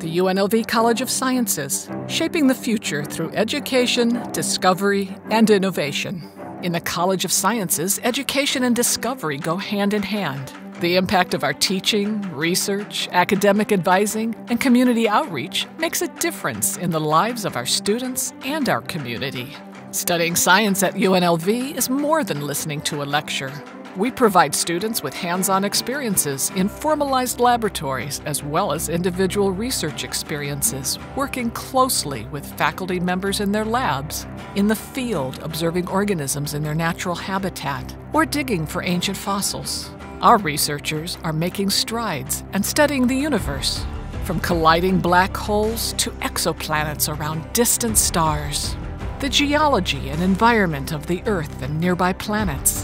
the UNLV College of Sciences, shaping the future through education, discovery, and innovation. In the College of Sciences, education and discovery go hand in hand. The impact of our teaching, research, academic advising, and community outreach makes a difference in the lives of our students and our community. Studying science at UNLV is more than listening to a lecture. We provide students with hands on experiences in formalized laboratories as well as individual research experiences, working closely with faculty members in their labs, in the field observing organisms in their natural habitat, or digging for ancient fossils. Our researchers are making strides and studying the universe, from colliding black holes to exoplanets around distant stars, the geology and environment of the Earth and nearby planets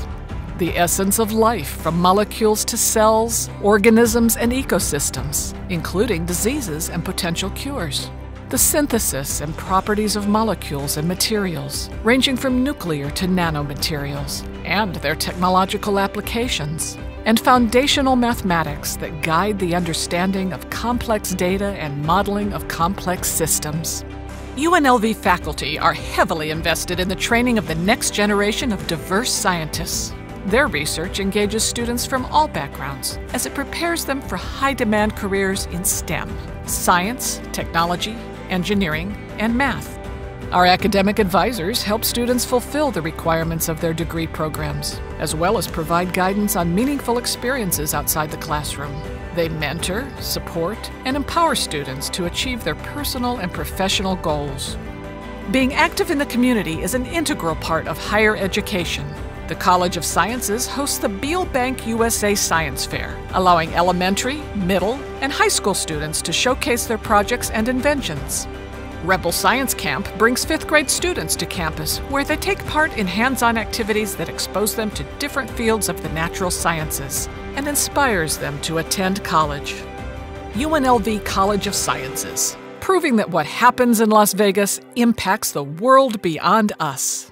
the essence of life from molecules to cells, organisms, and ecosystems, including diseases and potential cures. The synthesis and properties of molecules and materials, ranging from nuclear to nanomaterials, and their technological applications. And foundational mathematics that guide the understanding of complex data and modeling of complex systems. UNLV faculty are heavily invested in the training of the next generation of diverse scientists. Their research engages students from all backgrounds as it prepares them for high demand careers in STEM science, technology, engineering, and math. Our academic advisors help students fulfill the requirements of their degree programs, as well as provide guidance on meaningful experiences outside the classroom. They mentor, support, and empower students to achieve their personal and professional goals. Being active in the community is an integral part of higher education the College of Sciences hosts the Beal Bank USA Science Fair, allowing elementary, middle, and high school students to showcase their projects and inventions. Rebel Science Camp brings fifth grade students to campus where they take part in hands on activities that expose them to different fields of the natural sciences and inspires them to attend college. UNLV College of Sciences, proving that what happens in Las Vegas impacts the world beyond us.